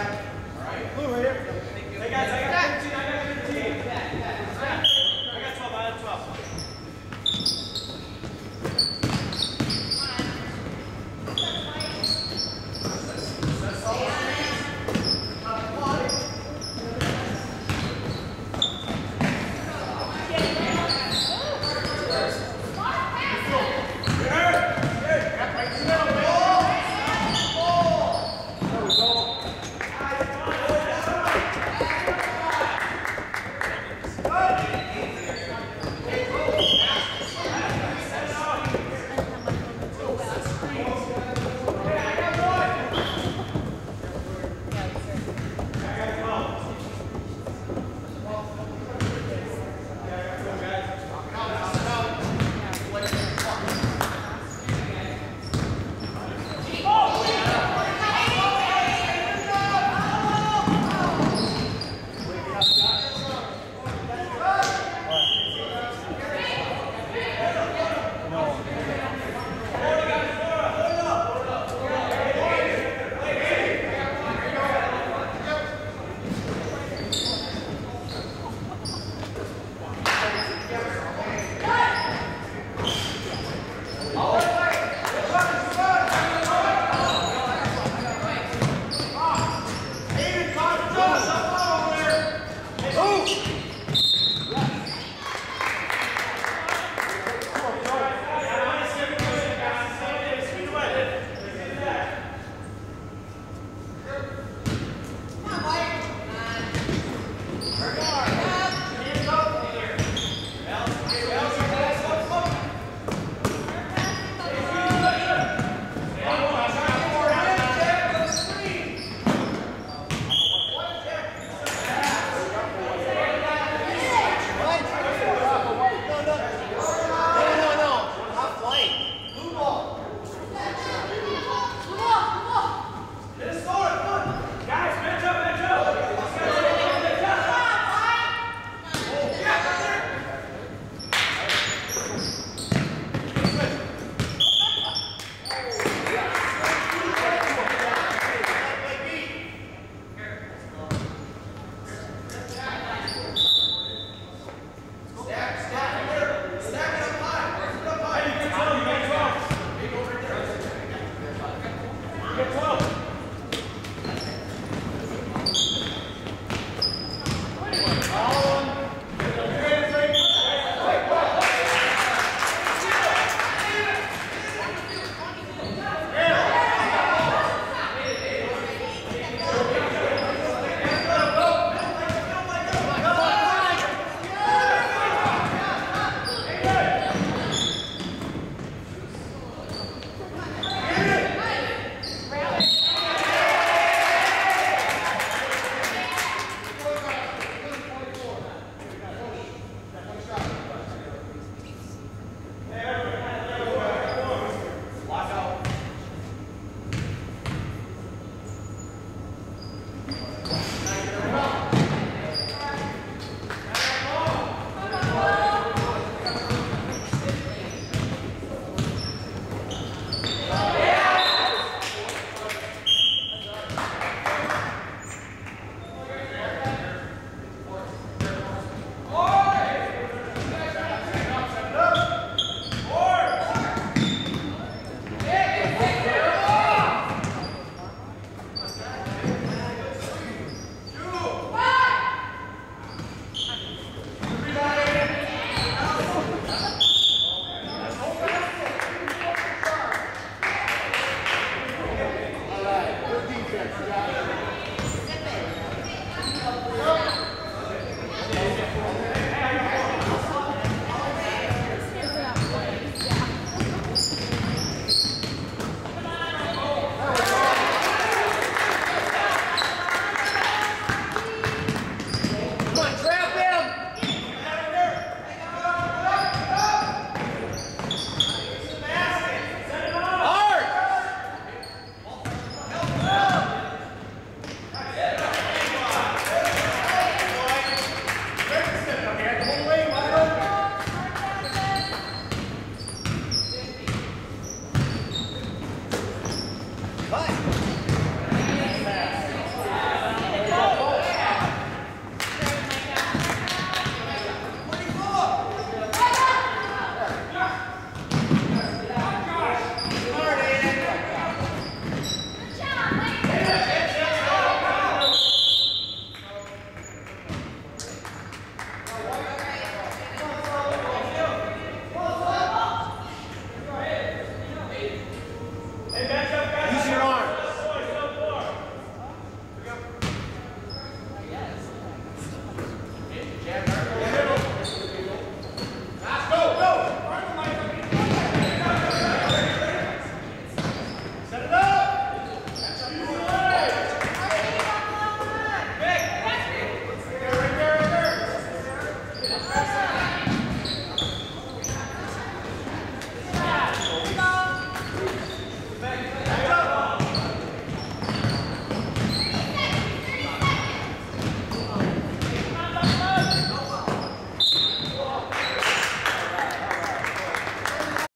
Blue right here. Hey guys, I got 15. I got 15. And Amen.